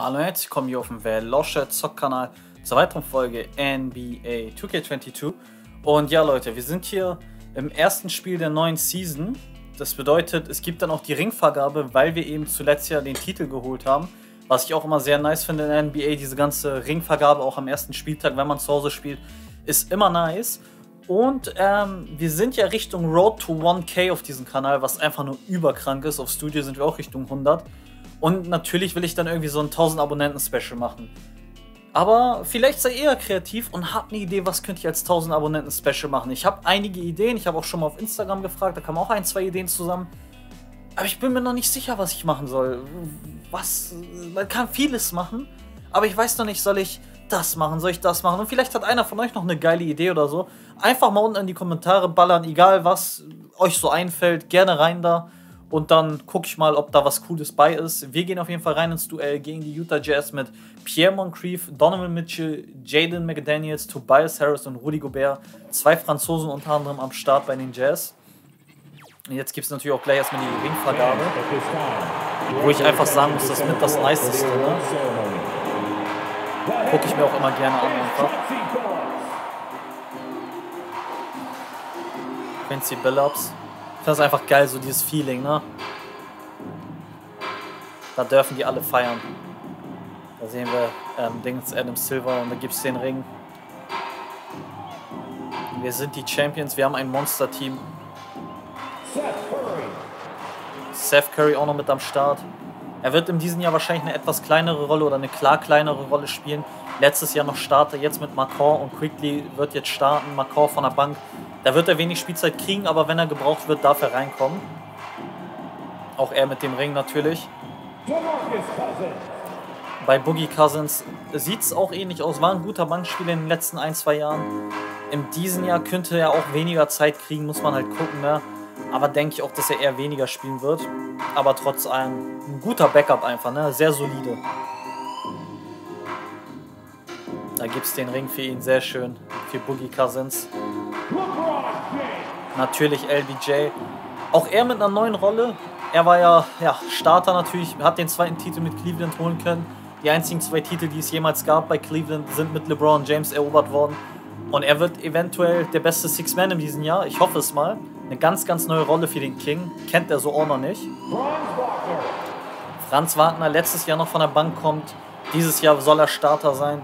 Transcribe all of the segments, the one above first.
Hallo, herzlich willkommen hier auf dem Velosche Zock-Kanal zur weiteren Folge NBA 2K22. Und ja, Leute, wir sind hier im ersten Spiel der neuen Season. Das bedeutet, es gibt dann auch die Ringvergabe, weil wir eben zuletzt ja den Titel geholt haben. Was ich auch immer sehr nice finde in der NBA, diese ganze Ringvergabe auch am ersten Spieltag, wenn man zu Hause spielt, ist immer nice. Und ähm, wir sind ja Richtung Road to 1K auf diesem Kanal, was einfach nur überkrank ist. Auf Studio sind wir auch Richtung 100. Und natürlich will ich dann irgendwie so ein 1000 Abonnenten-Special machen. Aber vielleicht sei eher kreativ und habt eine Idee, was könnte ich als 1000 Abonnenten-Special machen. Ich habe einige Ideen, ich habe auch schon mal auf Instagram gefragt, da kamen auch ein, zwei Ideen zusammen. Aber ich bin mir noch nicht sicher, was ich machen soll. Was, man kann vieles machen, aber ich weiß noch nicht, soll ich das machen, soll ich das machen? Und vielleicht hat einer von euch noch eine geile Idee oder so. Einfach mal unten in die Kommentare ballern, egal was euch so einfällt, gerne rein da. Und dann gucke ich mal, ob da was Cooles bei ist. Wir gehen auf jeden Fall rein ins Duell gegen die Utah Jazz mit Pierre Moncrief, Donovan Mitchell, Jaden McDaniels, Tobias Harris und Rudy Gobert. Zwei Franzosen unter anderem am Start bei den Jazz. Und jetzt gibt es natürlich auch gleich erstmal die Ringvergabe. Wo ich einfach sagen muss, das ist mit das Niceste. Ne? Gucke ich mir auch immer gerne an einfach. Quincy Billups das einfach geil, so dieses Feeling, ne? Da dürfen die alle feiern. Da sehen wir ähm, Dings Adam Silver und da gibt es den Ring. Wir sind die Champions, wir haben ein Monster-Team. Seth Curry auch noch mit am Start. Er wird in diesem Jahr wahrscheinlich eine etwas kleinere Rolle oder eine klar kleinere Rolle spielen. Letztes Jahr noch Starter, jetzt mit Macron und Quickly wird jetzt starten. Macron von der Bank da wird er wenig Spielzeit kriegen, aber wenn er gebraucht wird, darf er reinkommen. Auch er mit dem Ring natürlich. Bei Boogie Cousins sieht es auch ähnlich aus. War ein guter Bankspieler in den letzten ein, zwei Jahren. In diesem Jahr könnte er auch weniger Zeit kriegen, muss man halt gucken. Ne? Aber denke ich auch, dass er eher weniger spielen wird. Aber trotz allem ein guter Backup einfach, ne? sehr solide. Da gibt es den Ring für ihn, sehr schön. Für Boogie Cousins. Natürlich LBJ. Auch er mit einer neuen Rolle. Er war ja, ja Starter natürlich, hat den zweiten Titel mit Cleveland holen können. Die einzigen zwei Titel, die es jemals gab bei Cleveland, sind mit LeBron James erobert worden. Und er wird eventuell der beste Six-Man in diesem Jahr. Ich hoffe es mal. Eine ganz, ganz neue Rolle für den King. Kennt er so auch noch nicht. Franz Wagner letztes Jahr noch von der Bank kommt. Dieses Jahr soll er Starter sein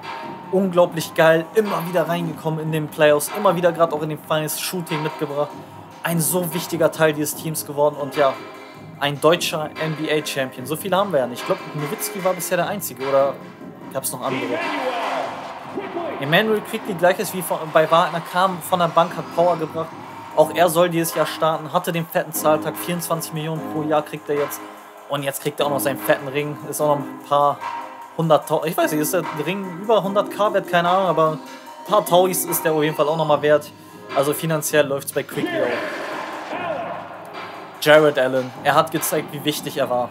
unglaublich geil, immer wieder reingekommen in den Playoffs, immer wieder gerade auch in den Finals Shooting mitgebracht. Ein so wichtiger Teil dieses Teams geworden und ja, ein deutscher NBA-Champion. So viele haben wir ja nicht. Ich glaube, Nowitzki war bisher der Einzige oder gab es noch andere? Emmanuel Quickly, gleiches wie bei Wagner, kam von der Bank, hat Power gebracht. Auch er soll dieses Jahr starten, hatte den fetten Zahltag, 24 Millionen pro Jahr kriegt er jetzt. Und jetzt kriegt er auch noch seinen fetten Ring, ist auch noch ein paar 100.000, ich weiß nicht, ist der Ring über 100k wert, keine Ahnung, aber ein paar Tauis ist der auf jeden Fall auch nochmal wert. Also finanziell läuft es bei Quickly auch. Jared Allen, er hat gezeigt, wie wichtig er war.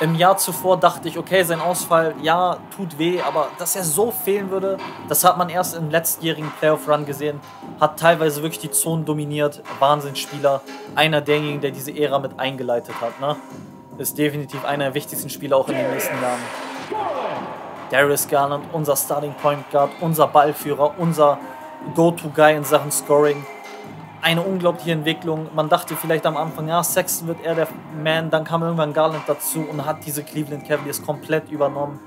Im Jahr zuvor dachte ich, okay, sein Ausfall, ja, tut weh, aber dass er so fehlen würde, das hat man erst im letztjährigen Playoff-Run gesehen. Hat teilweise wirklich die Zonen dominiert, Wahnsinnsspieler. Einer derjenigen, der diese Ära mit eingeleitet hat, ne? Ist definitiv einer der wichtigsten Spieler auch in den nächsten Jahren. Darius Garland, unser Starting Point Guard, unser Ballführer, unser Go-To-Guy in Sachen Scoring. Eine unglaubliche Entwicklung. Man dachte vielleicht am Anfang, ja, Sexton wird er der Man, dann kam irgendwann Garland dazu und hat diese Cleveland Cavaliers komplett übernommen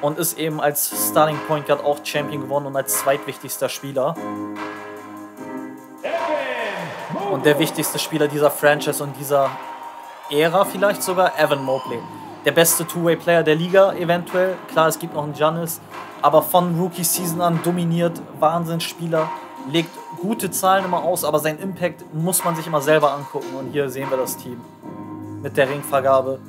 und ist eben als Starting Point Guard auch Champion geworden und als zweitwichtigster Spieler. Und der wichtigste Spieler dieser Franchise und dieser Ära vielleicht sogar, Evan Mobley der beste Two-Way-Player der Liga eventuell. Klar, es gibt noch einen Giannis, aber von Rookie-Season an dominiert, Wahnsinnsspieler, legt gute Zahlen immer aus, aber sein Impact muss man sich immer selber angucken. Und hier sehen wir das Team mit der Ringvergabe.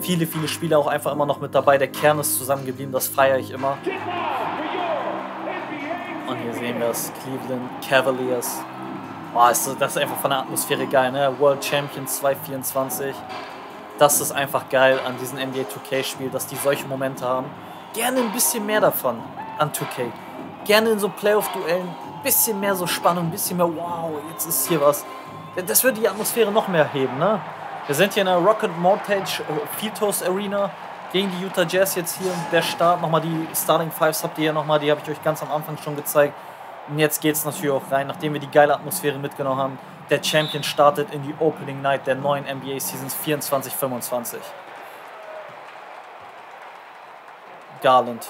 Viele, viele Spieler auch einfach immer noch mit dabei. Der Kern ist zusammengeblieben, das feiere ich immer. Und hier sehen wir es, Cleveland Cavaliers. Boah, ist das, ist einfach von der Atmosphäre geil, ne? World Champion 224 das ist einfach geil an diesem NBA 2K-Spiel, dass die solche Momente haben. Gerne ein bisschen mehr davon an 2K. Gerne in so Playoff-Duellen ein bisschen mehr so Spannung, ein bisschen mehr, wow, jetzt ist hier was. Das würde die Atmosphäre noch mehr heben, ne? Wir sind hier in der Rocket Mortgage äh, Field Toast Arena. gegen die Utah Jazz jetzt hier der Start. Nochmal die Starting Fives habt ihr ja nochmal, die habe ich euch ganz am Anfang schon gezeigt. Und jetzt geht es natürlich auch rein, nachdem wir die geile Atmosphäre mitgenommen haben. Der Champion startet in die Opening Night der neuen NBA Seasons 24-25. Garland.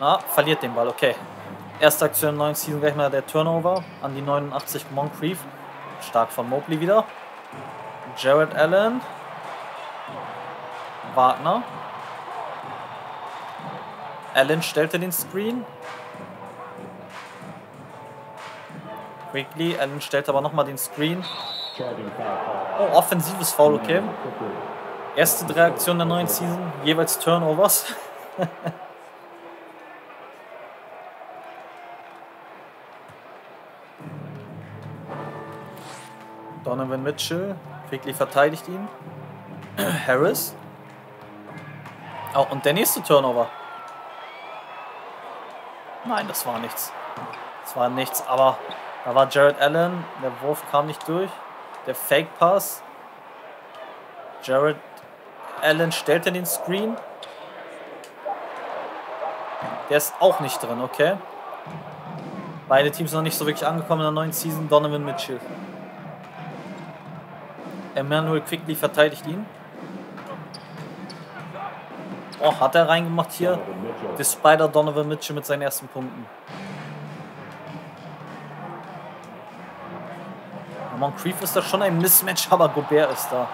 Ah, verliert den Ball, okay. Erste Aktion im neuen Season gleich mal der Turnover an die 89 Moncrief. Stark von Mobley wieder. Jared Allen. Wagner. Allen stellte den Screen. Quickly. Allen stellt aber nochmal den Screen. Oh, offensives Foul, okay. Erste drei Aktionen der neuen Season, jeweils Turnovers. Donovan Mitchell, Quickly verteidigt ihn. Harris. Oh, und der nächste Turnover. Nein, das war nichts. Das war nichts, aber da war Jared Allen, der Wurf kam nicht durch. Der Fake Pass. Jared Allen stellte den Screen. Der ist auch nicht drin, okay. Beide Teams noch nicht so wirklich angekommen in der neuen Season. Donovan Mitchell. Emmanuel Quickly verteidigt ihn. Oh, hat er reingemacht hier. Der Spider Donovan Mitchell mit seinen ersten Punkten. Moncrief ist da schon ein Mismatch, aber Gobert ist da.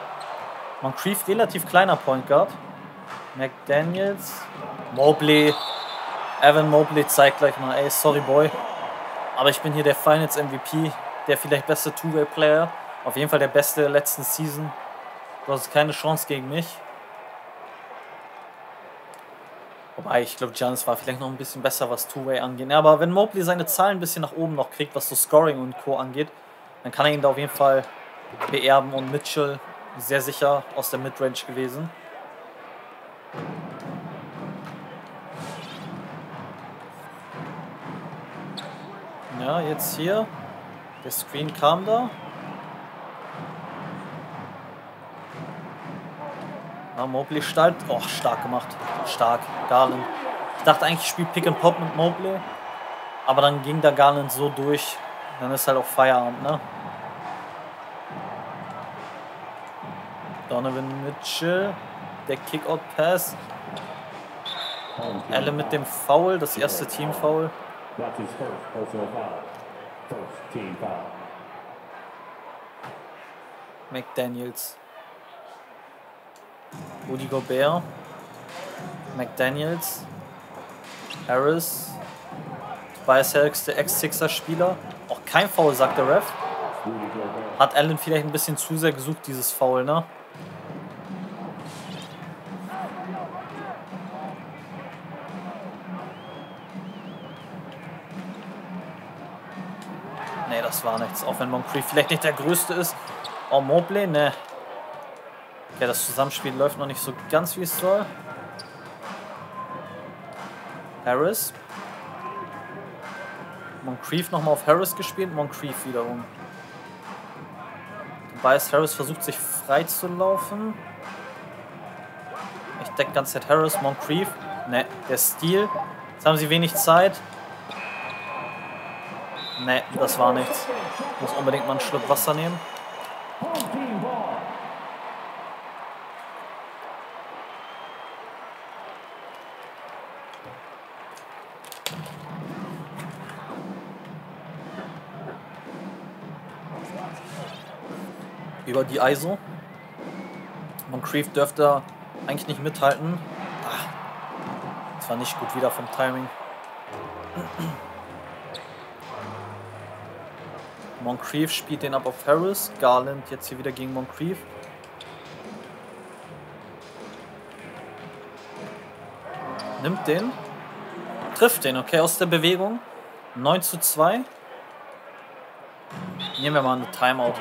Moncrief relativ kleiner Point Guard. McDaniels. Mobley. Evan Mobley zeigt gleich mal, ey, sorry Boy. Aber ich bin hier der Finals MVP, der vielleicht beste Two-Way-Player. Auf jeden Fall der beste der letzten Season. Du hast keine Chance gegen mich. Wobei, ich glaube, Giannis war vielleicht noch ein bisschen besser, was Two-Way angeht. Ja, aber wenn Mobley seine Zahlen ein bisschen nach oben noch kriegt, was so Scoring und Co. angeht, dann kann er ihn da auf jeden Fall beerben und Mitchell sehr sicher aus der Midrange gewesen. Ja, jetzt hier. Der Screen kam da. Ja, Mobley stalt. Oh, stark gemacht. Stark. Garland. Ich dachte eigentlich, ich spiele Pick and Pop mit Mobley. Aber dann ging der Garland so durch, dann ist halt auch Feierabend, ne? Donovan Mitchell, der Kickout-Pass. Alle mit dem Foul, das erste Team-Foul. McDaniels. Rudy Gobert. McDaniels. Harris. Tobias Harris, der Ex-Sixer-Spieler. Auch kein Foul, sagt der Ref. Hat Allen vielleicht ein bisschen zu sehr gesucht, dieses Foul, ne? Ne, das war nichts. Auch wenn Moncrief vielleicht nicht der Größte ist. Oh, Mobley, ne. Okay, das Zusammenspiel läuft noch nicht so ganz, wie es soll. Harris. Moncrief nochmal auf Harris gespielt, Moncrief wiederum. Tobias Harris versucht sich frei zu laufen. Ich decke ganz Zeit Harris, Moncrief. Ne, der Stil. Jetzt haben sie wenig Zeit. Ne, das war nichts. Muss unbedingt mal einen Schluck Wasser nehmen. Die ISO. Moncrief dürfte eigentlich nicht mithalten. Ach, das war nicht gut wieder vom Timing. Moncrief spielt den ab auf Harris. Garland jetzt hier wieder gegen Moncrief. Nimmt den. Trifft den, okay, aus der Bewegung. 9 zu 2. Nehmen wir mal eine Timeout.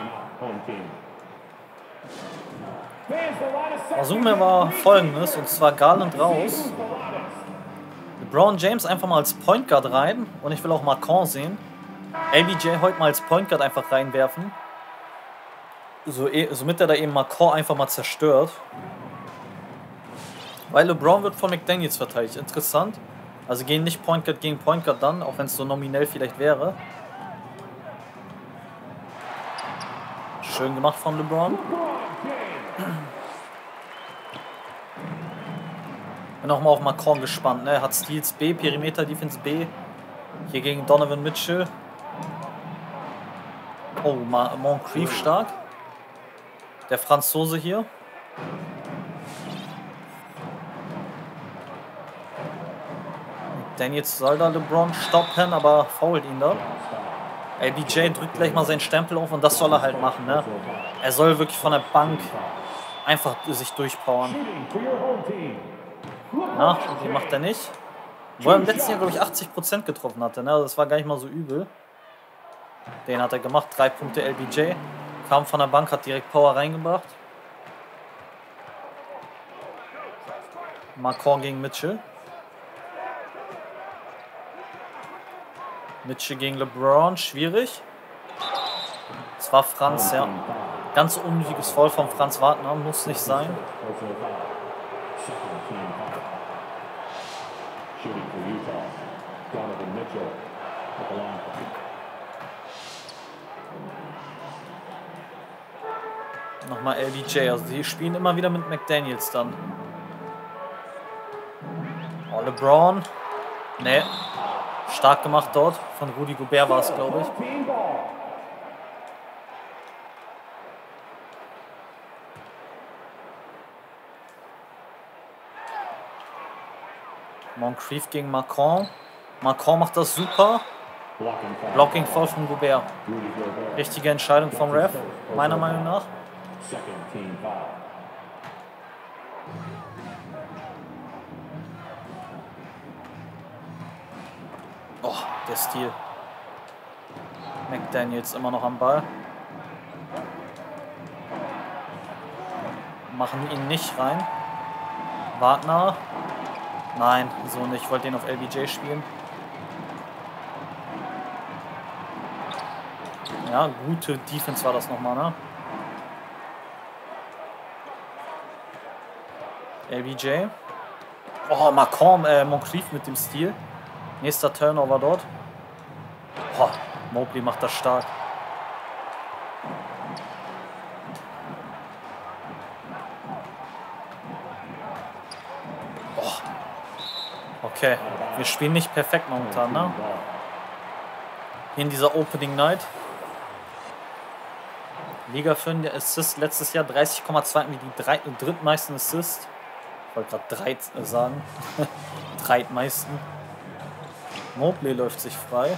Versuchen wir mal folgendes, und zwar Garland raus. LeBron James einfach mal als Point Guard rein und ich will auch Macron sehen. LBJ heute mal als Point Guard einfach reinwerfen. So, somit er da eben Macron einfach mal zerstört. Weil LeBron wird von McDaniels verteidigt. Interessant. Also gehen nicht Point Guard gegen Point Guard dann, auch wenn es so nominell vielleicht wäre. Schön gemacht von LeBron. Bin auch mal auf Macron gespannt. Ne? Hat Steals B, Perimeter Defense B. Hier gegen Donovan Mitchell. Oh, Moncrief stark. Der Franzose hier. Daniels soll da LeBron stoppen, aber fault ihn da. LBJ drückt gleich mal seinen Stempel auf und das soll er halt machen. Ne? Er soll wirklich von der Bank einfach sich durchpowern. Na, die macht er nicht. Wo er im letzten Jahr, glaube ich, 80% getroffen hatte. Ne? Das war gar nicht mal so übel. Den hat er gemacht. Drei Punkte LBJ. Kam von der Bank, hat direkt Power reingebracht. Macron gegen Mitchell. Mitchell gegen LeBron, schwierig. Es war Franz, ja. Ganz unnötiges Voll von Franz Wagner, muss nicht sein. Nochmal LBJ, also die spielen immer wieder mit McDaniels dann. Oh, LeBron. Nee, Stark gemacht dort. Von Rudi Gobert war es, glaube ich. Moncrief gegen Macron. Macron macht das super. Blocking Foul von Gobert. Richtige Entscheidung vom Ref, meiner Meinung nach. Oh, der Stil. McDaniels immer noch am Ball. Machen ihn nicht rein. Wagner. Nein, so nicht. Ich wollte den auf LBJ spielen. Ja, gute Defense war das nochmal, ne? LBJ. Oh, Macron, äh, Moncrief mit dem Stil. Nächster Turnover dort. Boah, Mobley macht das stark. Boah. Okay, wir spielen nicht perfekt momentan, ne? Hier in dieser Opening Night. Liga für den Assist letztes Jahr 30,2 wie die drei, drittmeisten Assist. Ich wollte gerade drei sagen. Dreitmeisten. Mobley läuft sich frei.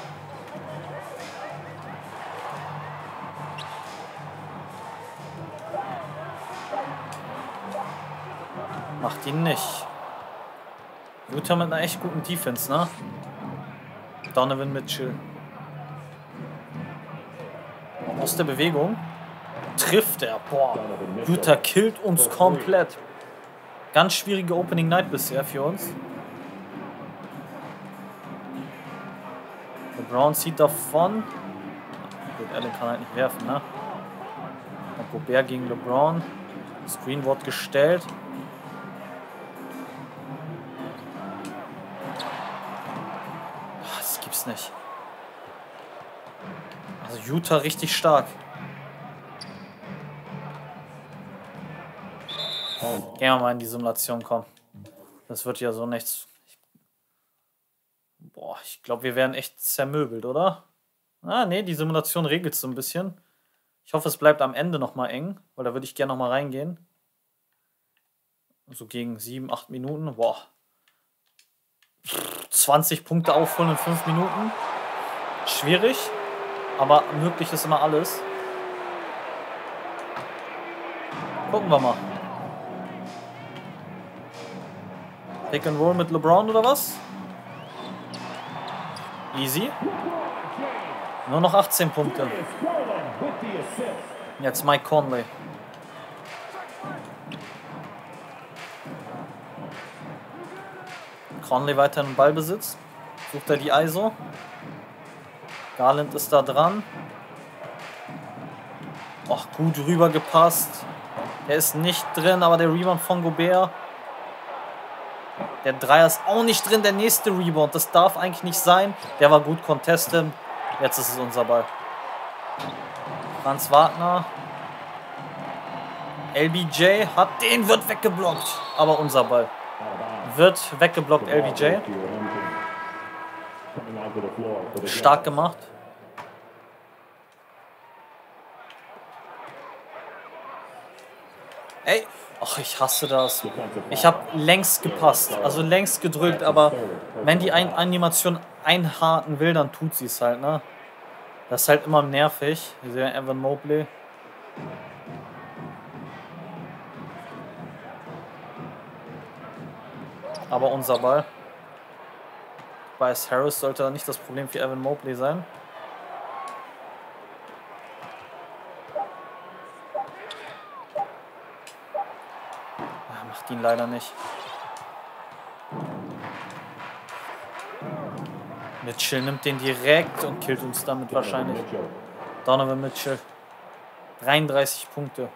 Macht ihn nicht. Utah mit einer echt guten Defense, ne? Donovan Mitchell. Aus der Bewegung trifft er. Boah, Utah killt uns komplett. Ganz schwierige Opening Night bisher für uns. Brown zieht davon. Gut, Allen kann halt nicht werfen, ne? Und Gobert gegen LeBron. Screen wird gestellt. Gibt's nicht. Also Utah richtig stark. Gehen wir mal in die Simulation kommen. Das wird ja so nichts Boah, ich glaube, wir werden echt zermöbelt, oder? Ah, nee, die Simulation regelt so ein bisschen. Ich hoffe, es bleibt am Ende nochmal eng, weil da würde ich gerne nochmal reingehen. So gegen 7, 8 Minuten. Boah. 20 Punkte aufholen in 5 Minuten. Schwierig, aber möglich ist immer alles. Gucken wir mal. Pick and Roll mit LeBron oder was? Easy. Nur noch 18 Punkte. Jetzt Mike Conley. Conley weiter im Ballbesitz. Sucht er die ISO. Garland ist da dran. Ach, gut rüber gepasst. Er ist nicht drin, aber der Rebound von Gobert. Der Dreier ist auch nicht drin. Der nächste Rebound. Das darf eigentlich nicht sein. Der war gut contested. Jetzt ist es unser Ball. Franz Wagner. LBJ hat den, wird weggeblockt. Aber unser Ball. Wird weggeblockt, LBJ. Stark gemacht. Ey, ach, ich hasse das. Ich habe längst gepasst, also längst gedrückt, aber wenn die ein Animation einhaken will, dann tut sie es halt, ne? Das ist halt immer nervig. Wir sehen Evan Mobley. Aber unser Ball. Bryce Harris sollte nicht das Problem für Evan Mobley sein. Ah, macht ihn leider nicht. Mitchell nimmt den direkt und killt uns damit wahrscheinlich. Donovan Mitchell. 33 Punkte.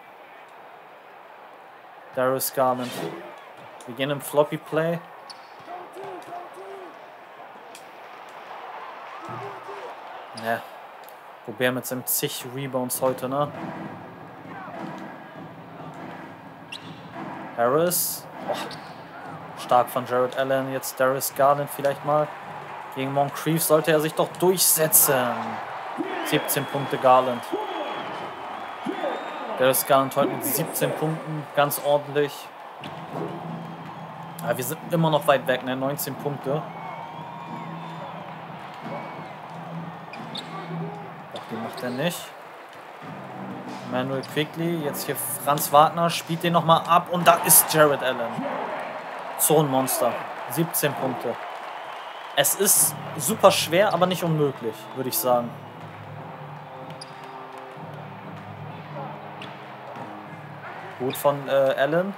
Darius Garland. Wir gehen im Floppy Play. Ja. Gobert mit seinem zig Rebounds heute, ne? Harris. Oh. Stark von Jared Allen. Jetzt Darius Garland vielleicht mal. Gegen Moncrief sollte er sich doch durchsetzen. 17 Punkte Garland. Darius Garland heute mit 17 Punkten. Ganz ordentlich. Aber wir sind immer noch weit weg, ne? 19 Punkte. Doch, den macht er nicht. Manuel Quickly, jetzt hier Franz Wagner, spielt den nochmal ab und da ist Jared Allen. Zonenmonster. 17 Punkte. Es ist super schwer, aber nicht unmöglich, würde ich sagen. Gut von äh, Allen.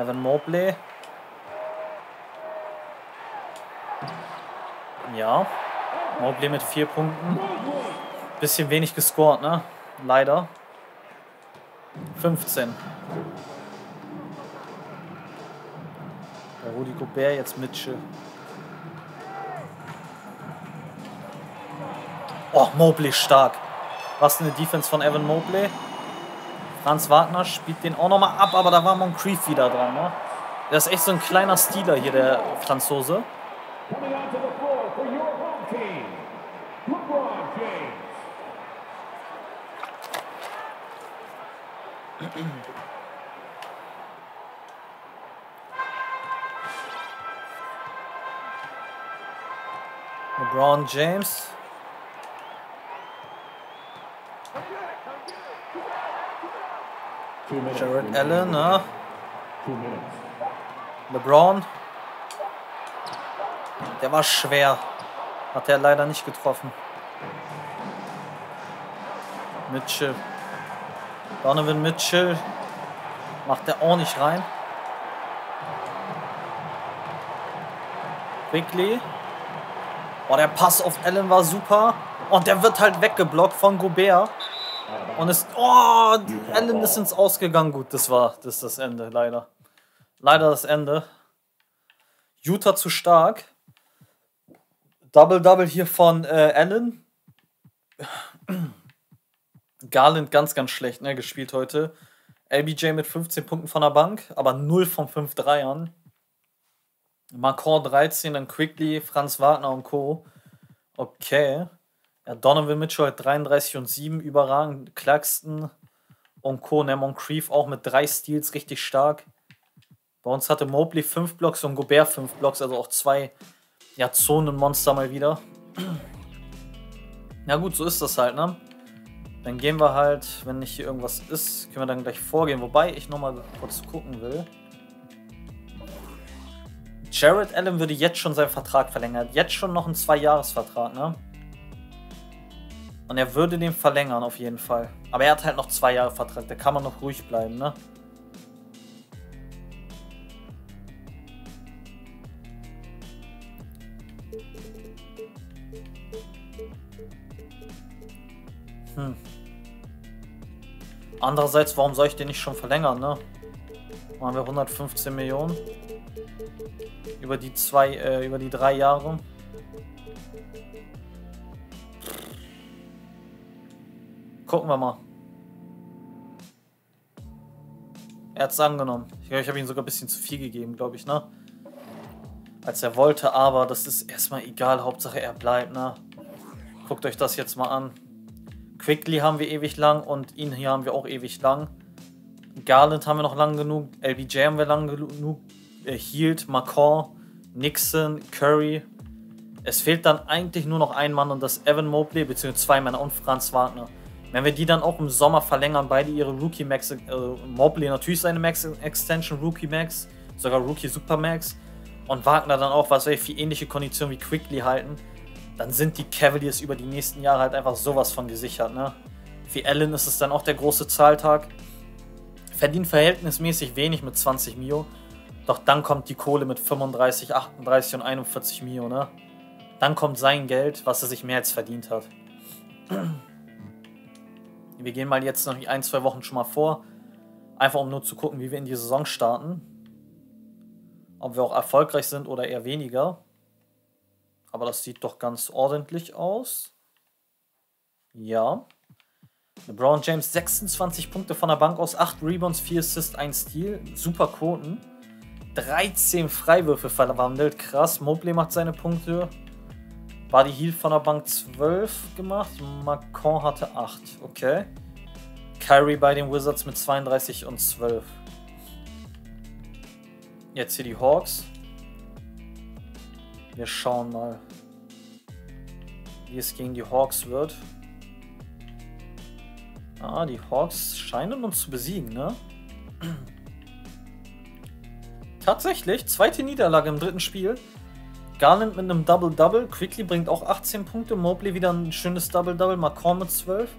Evan Mobley. Ja. Mobley mit vier Punkten. Bisschen wenig gescored, ne? Leider. 15. Der Rudi Gobert jetzt Mitchell. Oh, Mobley stark. Was eine Defense von Evan Mobley. Franz Wagner spielt den auch nochmal ab, aber da war Moncrief wieder dran. Ne? Der ist echt so ein kleiner Stealer hier, der Franzose. LeBron James. Jared Allen, ne? LeBron. Der war schwer. Hat er leider nicht getroffen. Mitchell. Donovan Mitchell. Macht er auch nicht rein. Quickly. Oh, der Pass auf Allen war super. Und der wird halt weggeblockt von Gobert. Und es. Oh, Allen ist ins Ausgegangen. Gut, das war das ist das Ende, leider. Leider das Ende. Utah zu stark. Double-Double hier von äh, Allen. Garland ganz, ganz schlecht ne, gespielt heute. LBJ mit 15 Punkten von der Bank, aber 0 von 5 Dreiern. Macron 13, dann Quickly, Franz Wagner und Co. Okay. Ja, Donovan Mitchell hat 33 und 7 überragend. Claxton und Co. Ne, Moncrief auch mit 3 Steals richtig stark. Bei uns hatte Mobley 5 Blocks und Gobert 5 Blocks, also auch zwei ja, Zonenmonster mal wieder. Ja gut, so ist das halt, ne? Dann gehen wir halt, wenn nicht hier irgendwas ist, können wir dann gleich vorgehen. Wobei ich nochmal kurz gucken will. Jared Allen würde jetzt schon seinen Vertrag verlängern. Jetzt schon noch einen Zwei-Jahres-Vertrag, ne? Und er würde den verlängern auf jeden Fall. Aber er hat halt noch zwei Jahre Vertrag. Da kann man noch ruhig bleiben, ne? Hm. Andererseits, warum soll ich den nicht schon verlängern, ne? Machen wir 115 Millionen. Über die zwei, äh, über die drei Jahre. Gucken wir mal. Er hat es angenommen. Ich, ich habe ihm sogar ein bisschen zu viel gegeben, glaube ich, ne? Als er wollte, aber das ist erstmal egal. Hauptsache er bleibt, ne? Guckt euch das jetzt mal an. Quickly haben wir ewig lang und ihn hier haben wir auch ewig lang. Garland haben wir noch lang genug. LBJ haben wir lang genug. Äh, Hield, Macron, Nixon, Curry. Es fehlt dann eigentlich nur noch ein Mann und das Evan Mobley, beziehungsweise zwei Männer und Franz Wagner. Wenn wir die dann auch im Sommer verlängern, beide ihre Rookie Max, äh, Mobley natürlich seine Max Extension, Rookie Max, sogar Rookie Super Max und Wagner dann auch, was wir für ähnliche Konditionen wie Quickly halten, dann sind die Cavaliers über die nächsten Jahre halt einfach sowas von gesichert. Ne? Für Allen ist es dann auch der große Zahltag. Verdient verhältnismäßig wenig mit 20 Mio, doch dann kommt die Kohle mit 35, 38 und 41 Mio. Ne? Dann kommt sein Geld, was er sich mehr als verdient hat. Wir gehen mal jetzt noch ein, zwei Wochen schon mal vor. Einfach um nur zu gucken, wie wir in die Saison starten. Ob wir auch erfolgreich sind oder eher weniger. Aber das sieht doch ganz ordentlich aus. Ja. LeBron James 26 Punkte von der Bank aus, 8 Rebounds, 4 Assists, 1 Steal. Super Quoten. 13 Freiwürfe verwandelt. Krass. Mobley macht seine Punkte. Buddy Hield von der Bank 12 gemacht. Macron hatte 8. Okay. Kyrie bei den Wizards mit 32 und 12. Jetzt hier die Hawks. Wir schauen mal, wie es gegen die Hawks wird. Ah, die Hawks scheinen uns zu besiegen, ne? Tatsächlich, zweite Niederlage im dritten Spiel. Garland mit einem Double-Double. Quickly bringt auch 18 Punkte. Mobley wieder ein schönes Double-Double. Mit 12.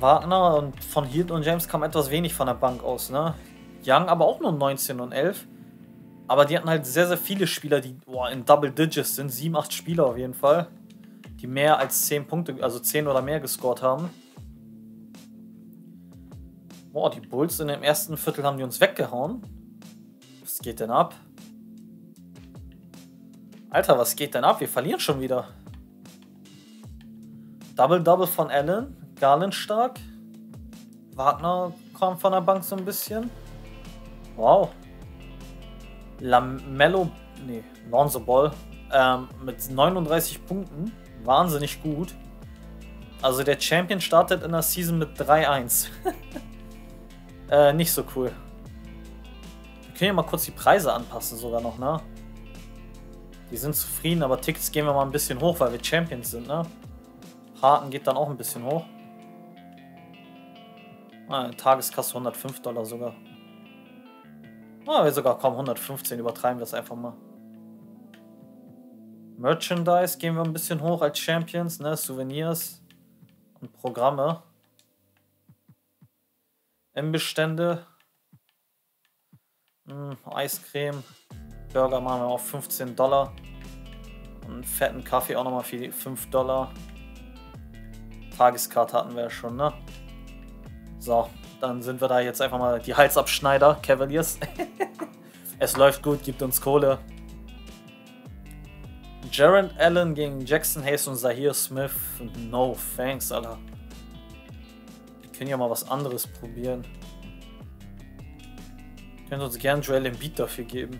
Wagner und von Hield und James kam etwas wenig von der Bank aus, ne? Young aber auch nur 19 und 11. Aber die hatten halt sehr, sehr viele Spieler, die boah, in Double Digits sind. 7, 8 Spieler auf jeden Fall. Die mehr als 10 Punkte, also 10 oder mehr gescored haben. Boah, die Bulls in dem ersten Viertel haben die uns weggehauen. Was geht denn ab? Alter, was geht denn ab? Wir verlieren schon wieder. Double-Double von Allen. Garland stark. Wagner kommt von der Bank so ein bisschen. Wow. Lamello, nee, Lonzo Ball ähm, mit 39 Punkten. Wahnsinnig gut. Also der Champion startet in der Season mit 3-1. äh, nicht so cool. Wir können ja mal kurz die Preise anpassen sogar noch, ne? Die sind zufrieden, aber Tickets gehen wir mal ein bisschen hoch, weil wir Champions sind, ne? Harten geht dann auch ein bisschen hoch. Ah, Tageskasse 105 Dollar sogar. Ah, wir sogar kaum 115, übertreiben wir es einfach mal. Merchandise gehen wir ein bisschen hoch als Champions, ne? Souvenirs und Programme. Imbestände. Hm, Eiscreme. Burger machen wir auf 15 Dollar. Und einen fetten Kaffee auch nochmal für 5 Dollar. Tageskarte hatten wir ja schon, ne? So, dann sind wir da jetzt einfach mal die Halsabschneider, Cavaliers. es läuft gut, gibt uns Kohle. Jared Allen gegen Jackson Hayes und Zahir Smith. No thanks, Alter. Wir können ja mal was anderes probieren. Können uns gern Joel Embiid dafür geben.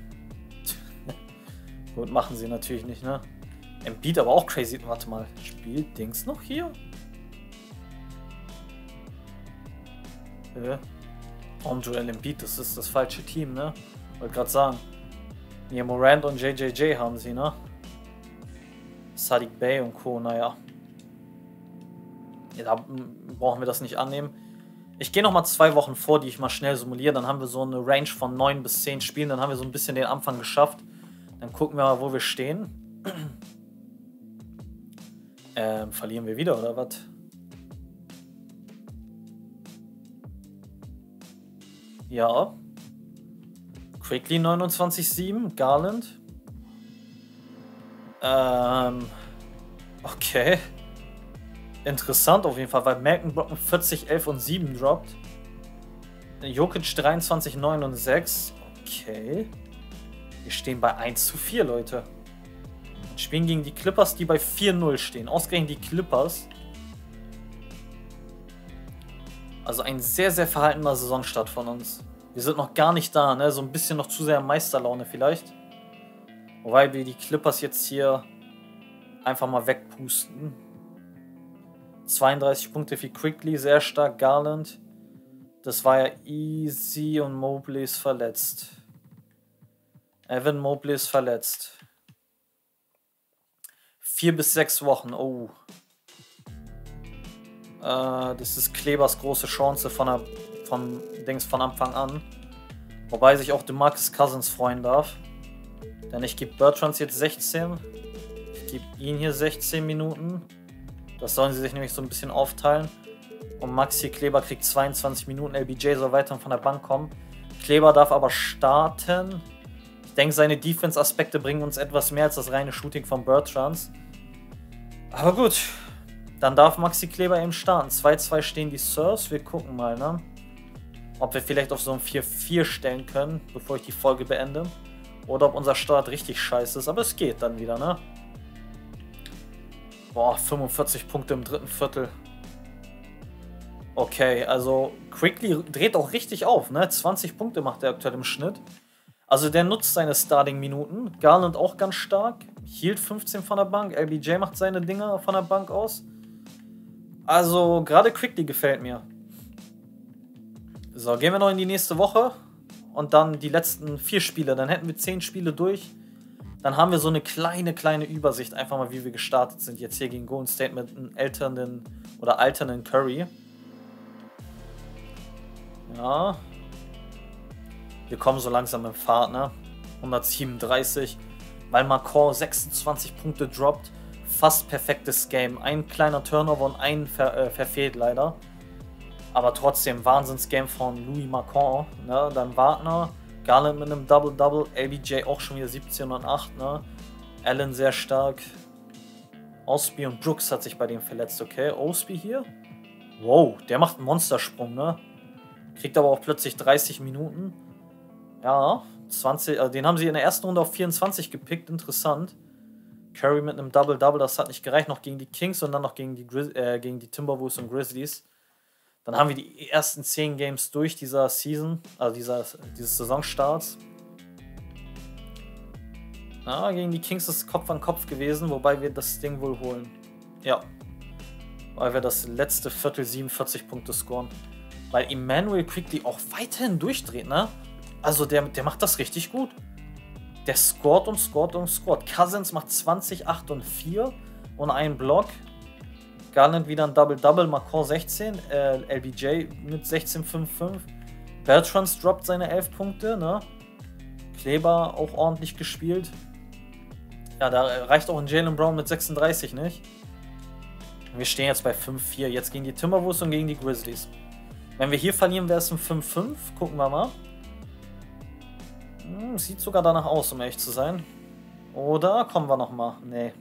Gut, machen sie natürlich nicht, ne? Embiid aber auch crazy. Warte mal, spielt Dings noch hier? Äh. Und Joel Embiid, das ist das falsche Team, ne? Wollte gerade sagen. Ja, Morant und JJJ haben sie, ne? Sadiq Bay und Co., naja. Ja, da brauchen wir das nicht annehmen. Ich gehe nochmal zwei Wochen vor, die ich mal schnell simuliere. Dann haben wir so eine Range von 9 bis 10 Spielen. Dann haben wir so ein bisschen den Anfang geschafft. Dann gucken wir mal, wo wir stehen. Ähm, verlieren wir wieder, oder was? Ja. Quickly 29,7. Garland. Ähm. Okay. Interessant auf jeden Fall, weil Malcolm Brocken 40, 11 und 7 droppt. Jokic 23, 9 und 6. Okay. Wir stehen bei 1 zu 4, Leute. Wir spielen gegen die Clippers, die bei 4-0 stehen. Ausgerechnet die Clippers. Also ein sehr, sehr verhaltener Saisonstart von uns. Wir sind noch gar nicht da, ne? So ein bisschen noch zu sehr Meisterlaune vielleicht. Wobei wir die Clippers jetzt hier einfach mal wegpusten. 32 Punkte für Quickly, sehr stark. Garland. Das war ja easy und Mobley ist verletzt. Evan Mobley ist verletzt. Vier bis sechs Wochen, oh. Äh, das ist Klebers große Chance von, der, von, Dings von Anfang an. Wobei sich auch DeMarcus Cousins freuen darf. Denn ich gebe Bertrands jetzt 16. Ich gebe ihn hier 16 Minuten. Das sollen sie sich nämlich so ein bisschen aufteilen. Und Maxi Kleber kriegt 22 Minuten. LBJ soll weiter von der Bank kommen. Kleber darf aber starten. Ich denke, seine Defense-Aspekte bringen uns etwas mehr als das reine Shooting von Bertrands. Aber gut, dann darf Maxi Kleber eben starten. 2-2 stehen die Surfs. Wir gucken mal, ne? Ob wir vielleicht auf so ein 4-4 stellen können, bevor ich die Folge beende. Oder ob unser Start richtig scheiße ist. Aber es geht dann wieder, ne? Boah, 45 Punkte im dritten Viertel. Okay, also Quickly dreht auch richtig auf, ne? 20 Punkte macht er aktuell im Schnitt. Also der nutzt seine Starting-Minuten. Garland auch ganz stark. Hielt 15 von der Bank. LBJ macht seine Dinger von der Bank aus. Also gerade Quickly gefällt mir. So, gehen wir noch in die nächste Woche. Und dann die letzten vier Spiele. Dann hätten wir zehn Spiele durch. Dann haben wir so eine kleine, kleine Übersicht, einfach mal, wie wir gestartet sind. Jetzt hier gegen Golden State mit einem älternden oder alternden Curry. Ja. Wir kommen so langsam im Fahrt, ne? 137, weil Macron 26 Punkte droppt. Fast perfektes Game. Ein kleiner Turnover und ein ver äh, verfehlt leider. Aber trotzdem Wahnsinns-Game von Louis Macron. Ne? Dann Wagner, Garland mit einem Double-Double, LBJ auch schon wieder 17 und 8. Ne? Allen sehr stark. Osby und Brooks hat sich bei dem verletzt, okay? Osby hier. Wow, der macht einen Monstersprung, ne? Kriegt aber auch plötzlich 30 Minuten. Ja, 20, also den haben sie in der ersten Runde auf 24 gepickt, interessant. Curry mit einem Double-Double, das hat nicht gereicht, noch gegen die Kings und dann noch gegen die, äh, gegen die Timberwolves und Grizzlies. Dann haben wir die ersten 10 Games durch dieser Season, also dieser, dieses Saisonstarts. Ja, gegen die Kings ist Kopf an Kopf gewesen, wobei wir das Ding wohl holen. Ja. Weil wir das letzte Viertel 47 Punkte scoren. Weil Emmanuel Quickly auch weiterhin durchdreht, ne? Also der, der macht das richtig gut. Der scored und scored und scored. Cousins macht 20, 8 und 4 und einen Block. Garland wieder ein Double-Double, Macron 16, äh, LBJ mit 16, 5, 5. Bertrands droppt seine 11 Punkte, ne? Kleber auch ordentlich gespielt. Ja, da reicht auch ein Jalen Brown mit 36 nicht. Wir stehen jetzt bei 5-4. Jetzt gegen die Timberwolves und gegen die Grizzlies. Wenn wir hier verlieren, wäre es ein 5-5. Gucken wir mal. Hm, sieht sogar danach aus, um ehrlich zu sein. Oder kommen wir nochmal? Nee.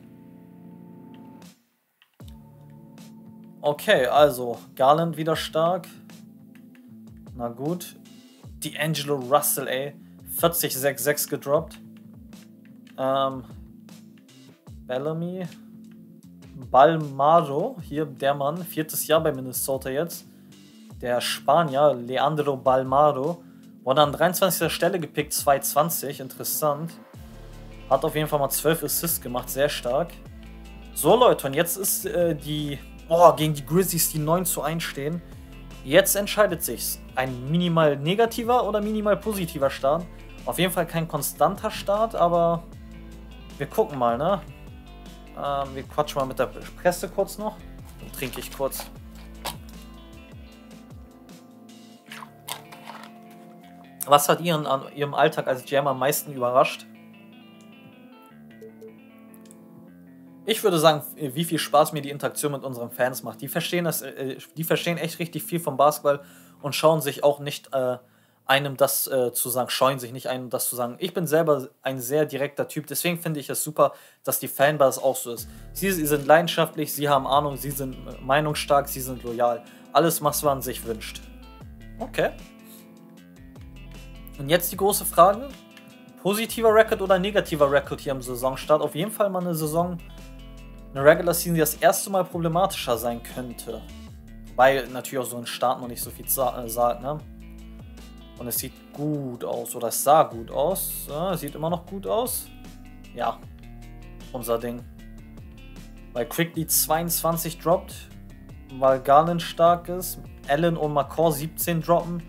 Okay, also Garland wieder stark. Na gut. Die Angelo Russell, ey. 40-6-6 gedroppt. Ähm, Bellamy. Balmaro, hier der Mann, viertes Jahr bei Minnesota jetzt der Spanier Leandro Balmaro wurde an 23. Stelle gepickt, 220, interessant. Hat auf jeden Fall mal 12 Assists gemacht, sehr stark. So Leute, und jetzt ist äh, die, oh, gegen die Grizzlies, die 9 zu 1 stehen. Jetzt entscheidet sich's. Ein minimal negativer oder minimal positiver Start. Auf jeden Fall kein konstanter Start, aber wir gucken mal, ne? Ähm, wir quatschen mal mit der Presse kurz noch. Dann trinke ich kurz. Was hat Ihren an Ihrem Alltag als Jam am meisten überrascht? Ich würde sagen, wie viel Spaß mir die Interaktion mit unseren Fans macht. Die verstehen das, äh, die verstehen echt richtig viel vom Basketball und schauen sich auch nicht äh, einem das äh, zu sagen, scheuen sich nicht einem das zu sagen. Ich bin selber ein sehr direkter Typ, deswegen finde ich es super, dass die Fanbase auch so ist. Sie, sie, sind leidenschaftlich, sie haben Ahnung, sie sind äh, meinungsstark, sie sind loyal. Alles, was man sich wünscht. Okay. Und jetzt die große Frage: Positiver Record oder negativer Record hier am Saisonstart? Auf jeden Fall mal eine Saison, eine Regular Season, die das erste Mal problematischer sein könnte. Weil natürlich auch so ein Start noch nicht so viel äh, sagt, ne? Und es sieht gut aus, oder es sah gut aus. Ja, sieht immer noch gut aus. Ja, unser Ding. Weil Quickly 22 droppt, weil Garland stark ist. Allen und Macron 17 droppen.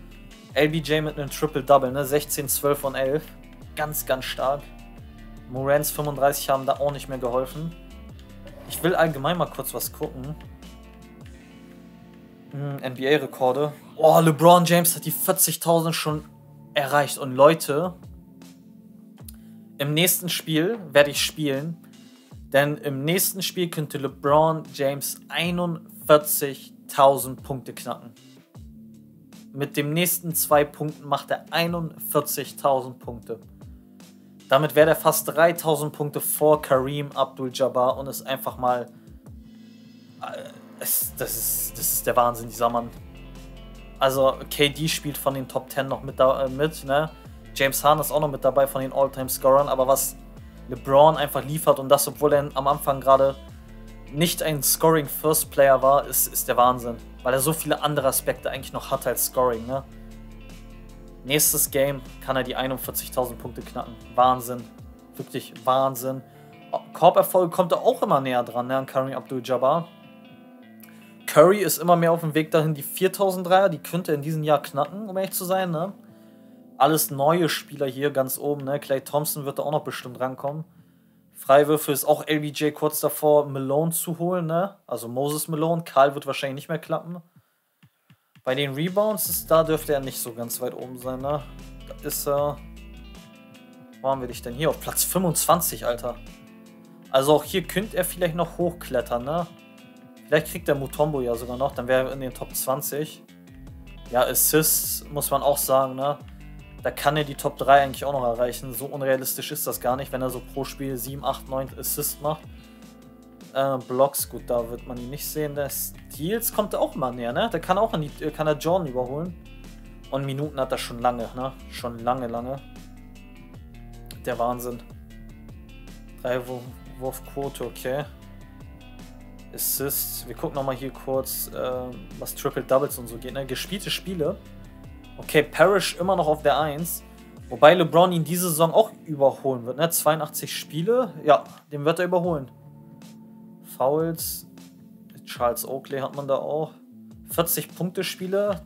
LBJ mit einem Triple-Double, ne? 16, 12 und 11. Ganz, ganz stark. Morans 35 haben da auch nicht mehr geholfen. Ich will allgemein mal kurz was gucken. Hm, NBA-Rekorde. Oh, LeBron James hat die 40.000 schon erreicht. Und Leute, im nächsten Spiel werde ich spielen. Denn im nächsten Spiel könnte LeBron James 41.000 Punkte knacken. Mit dem nächsten zwei Punkten macht er 41.000 Punkte. Damit wäre er fast 3000 Punkte vor Kareem Abdul-Jabbar und ist einfach mal. Äh, das, ist, das ist der Wahnsinn, dieser Mann. Also, KD spielt von den Top 10 noch mit, da, äh, mit ne? James Harden ist auch noch mit dabei von den All-Time-Scorern, aber was LeBron einfach liefert und das, obwohl er am Anfang gerade nicht ein Scoring First Player war, ist, ist der Wahnsinn. Weil er so viele andere Aspekte eigentlich noch hat als Scoring, ne? Nächstes Game kann er die 41.000 Punkte knacken. Wahnsinn. Wirklich Wahnsinn. Korberfolge kommt er auch immer näher dran, ne, an Kareem Abdul-Jabbar. Curry ist immer mehr auf dem Weg dahin, die 4003er, die könnte er in diesem Jahr knacken, um ehrlich zu sein, ne? Alles neue Spieler hier ganz oben, ne? Clay Thompson wird da auch noch bestimmt rankommen. Freiwürfe ist auch LBJ kurz davor, Malone zu holen, ne? Also Moses Malone. Karl wird wahrscheinlich nicht mehr klappen. Bei den Rebounds, ist, da dürfte er nicht so ganz weit oben sein, ne? Da ist er. Wo haben wir dich denn hier? Auf Platz 25, Alter. Also auch hier könnte er vielleicht noch hochklettern, ne? Vielleicht kriegt der Mutombo ja sogar noch, dann wäre er in den Top 20. Ja, Assists muss man auch sagen, ne? Da kann er die Top 3 eigentlich auch noch erreichen. So unrealistisch ist das gar nicht, wenn er so pro Spiel 7, 8, 9 Assists macht. Äh, Blocks, gut, da wird man ihn nicht sehen. Der Steals kommt auch immer näher, ne? Der kann auch in die, kann er Jordan überholen. Und Minuten hat er schon lange, ne? Schon lange, lange. Der Wahnsinn. Drei Wurfquote, okay. Assists. Wir gucken nochmal hier kurz, äh, was Triple Doubles und so geht, ne? Gespielte Spiele. Okay, Parrish immer noch auf der 1. Wobei LeBron ihn diese Saison auch überholen wird, ne? 82 Spiele. Ja, den wird er überholen. Fouls. Charles Oakley hat man da auch. 40 Punkte Spiele.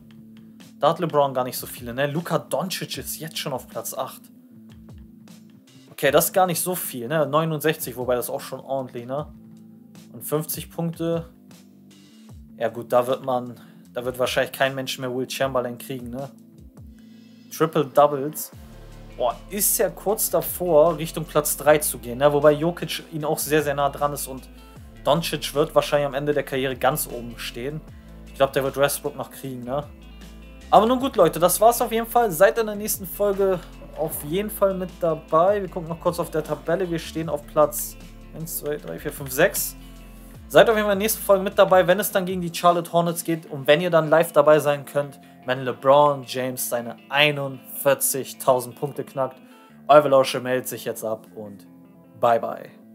Da hat LeBron gar nicht so viele, ne? Luka Doncic ist jetzt schon auf Platz 8. Okay, das ist gar nicht so viel, ne? 69, wobei das auch schon ordentlich, ne? Und 50 Punkte. Ja gut, da wird man, da wird wahrscheinlich kein Mensch mehr Will Chamberlain kriegen, ne? Triple Doubles. Boah, ist ja kurz davor, Richtung Platz 3 zu gehen, ne? Wobei Jokic ihn auch sehr, sehr nah dran ist und Doncic wird wahrscheinlich am Ende der Karriere ganz oben stehen. Ich glaube, der wird Westbrook noch kriegen, ne? Aber nun gut, Leute, das war's auf jeden Fall. Seid in der nächsten Folge auf jeden Fall mit dabei. Wir gucken noch kurz auf der Tabelle. Wir stehen auf Platz 1, 2, 3, 4, 5, 6. Seid auf jeden Fall in der nächsten Folge mit dabei, wenn es dann gegen die Charlotte Hornets geht und wenn ihr dann live dabei sein könnt, wenn LeBron James seine 41.000 Punkte knackt. Euer Lausche meldet sich jetzt ab und bye bye.